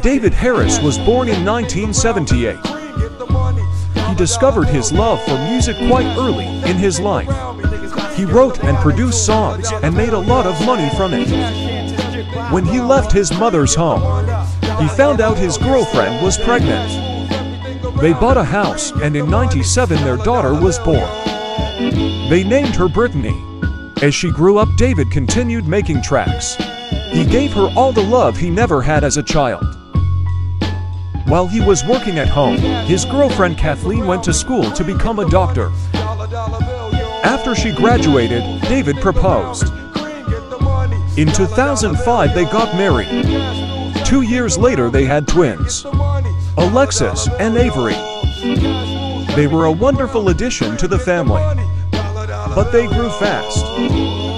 David Harris was born in 1978. He discovered his love for music quite early in his life. He wrote and produced songs and made a lot of money from it. When he left his mother's home, he found out his girlfriend was pregnant. They bought a house and in 97 their daughter was born. They named her Brittany. As she grew up, David continued making tracks. He gave her all the love he never had as a child. While he was working at home, his girlfriend Kathleen went to school to become a doctor. After she graduated, David proposed. In 2005, they got married. Two years later, they had twins, Alexis and Avery. They were a wonderful addition to the family, but they grew fast.